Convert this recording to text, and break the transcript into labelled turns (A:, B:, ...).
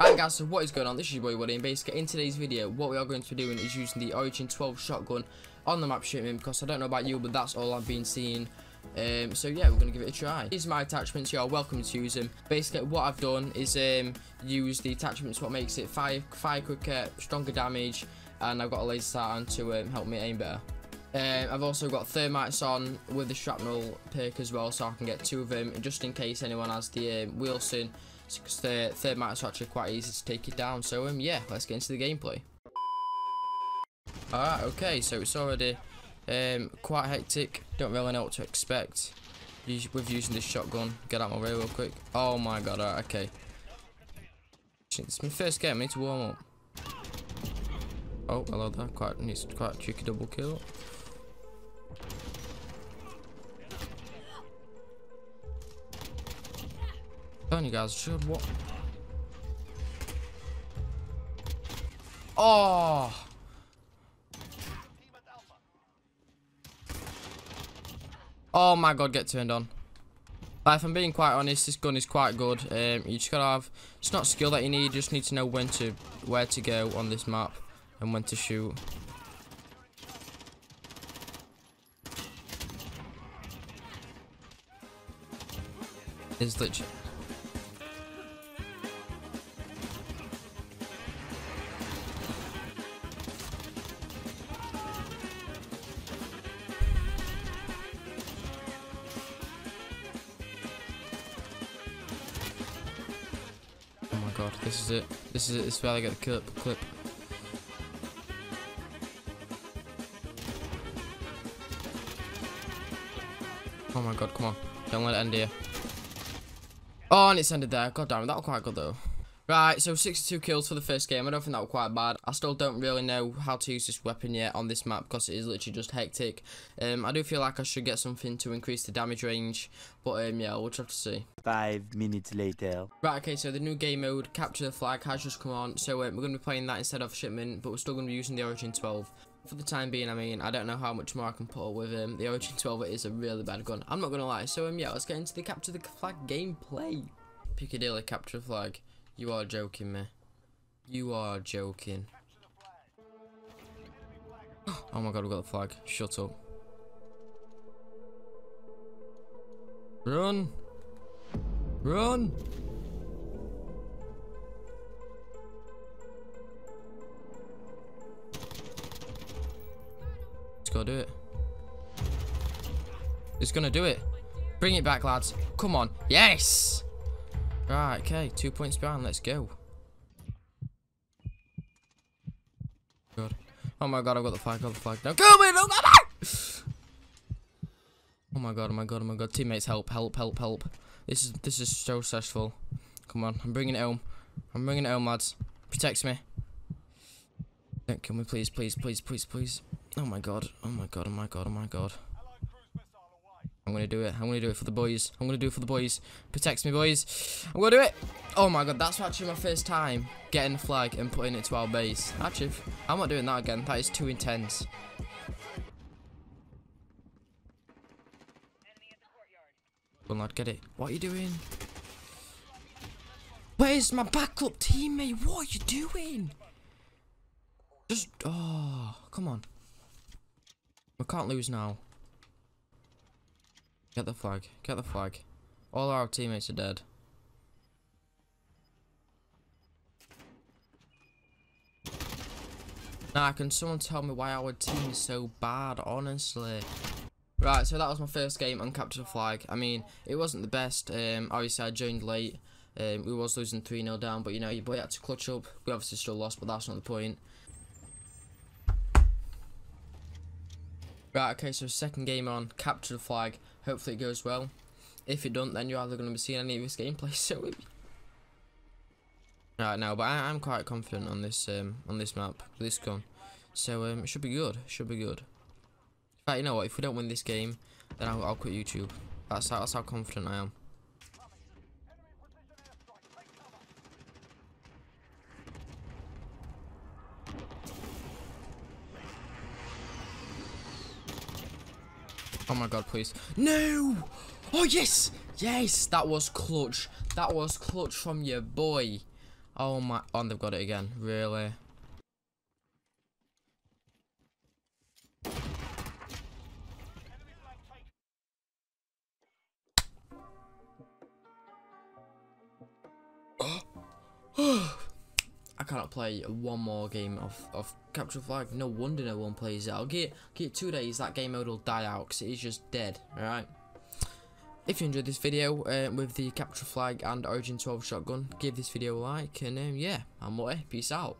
A: Alright guys, so what is going on? This is your boy Whatty and basically in today's video what we are going to be doing is using the Origin 12 shotgun on the map shipment because I don't know about you but that's all I've been seeing um, so yeah, we're going to give it a try. These are my attachments, you are welcome to use them. Basically what I've done is um, use the attachments what makes it fire, fire quicker, stronger damage and I've got a laser sight on to um, help me aim better. Um, I've also got thermites on with the shrapnel perk as well so I can get two of them just in case anyone has the um, Wilson because the third thermites are actually quite easy to take it down. So um, yeah, let's get into the gameplay. Alright, okay, so it's already um, quite hectic. Don't really know what to expect with using this shotgun. Get out my way real quick. Oh my god, alright, okay. It's my first game, I need to warm up. Oh, hello there. Quite needs quite tricky double kill. Telling you guys, should what? Oh! Oh my god, get turned on. But if I'm being quite honest, this gun is quite good. Um, you just gotta have, it's not skill that you need, you just need to know when to, where to go on this map and when to shoot. It's literally god, this is it. This is it. This is where I get the clip. clip. Oh my god, come on. Don't let it end here. Oh, and it's ended there. God damn it, that was quite good though. Right, so 62 kills for the first game. I don't think that was quite bad. I still don't really know how to use this weapon yet on this map because it is literally just hectic. Um, I do feel like I should get something to increase the damage range, but um, yeah, we'll just have to see.
B: Five minutes later.
A: Right, okay, so the new game mode, Capture the Flag, has just come on. So um, we're going to be playing that instead of Shipment, but we're still going to be using the Origin 12. For the time being, I mean, I don't know how much more I can put up with um, the Origin 12. is a really bad gun. I'm not going to lie. So um, yeah, let's get into the Capture the Flag gameplay. Piccadilly Capture the Flag. You are joking me. You are joking. Oh my god, we got the flag. Shut up. Run! Run! Let's go do it. It's gonna do it. Bring it back, lads. Come on. Yes! Right, okay, two points behind, let's go. Oh my god, I've got the flag, I've got the flag. Now come in, oh my god, oh my god, oh my god. Teammates, help, help, help, help. This is this is so stressful. Come on, I'm bringing it home. I'm bringing it home, lads. Protect me. Don't kill me, please, please, please, please, please. Oh my god, oh my god, oh my god, oh my god. I'm gonna do it. I'm gonna do it for the boys. I'm gonna do it for the boys. Protect me, boys. I'm gonna do it. Oh my god, that's actually my first time getting the flag and putting it to our base. Actually, I'm not doing that again. That is too intense. Come on, lad, get it. What are you doing? Where's my backup teammate? What are you doing? Just, oh, come on. We can't lose now. Get the flag. Get the flag. All our teammates are dead. Now, can someone tell me why our team is so bad, honestly? Right, so that was my first game on Capture the Flag. I mean, it wasn't the best. Um, obviously, I joined late. Um, we was losing 3-0 down, but, you know, your boy had to clutch up. We obviously still lost, but that's not the point. Right, okay, so second game on, Capture the Flag. Hopefully it goes well. If it don't, then you're either going to be seeing any of this gameplay. So, right now, but I, am quite confident on this um, on this map, this gun. So um, it should be good. Should be good. In fact, you know what? If we don't win this game, then I'll, I'll quit YouTube. That's how, that's how confident I am. Oh my god, please. No! Oh, yes! Yes! That was clutch. That was clutch from your boy. Oh my, oh, they've got it again. Really? Oh. I cannot play one more game of, of capture flag. No wonder no one plays it. I'll get get two days. That game mode will die out because it is just dead. All right. If you enjoyed this video uh, with the capture flag and Origin 12 shotgun, give this video a like and um, yeah, I'm Whatty. Peace out.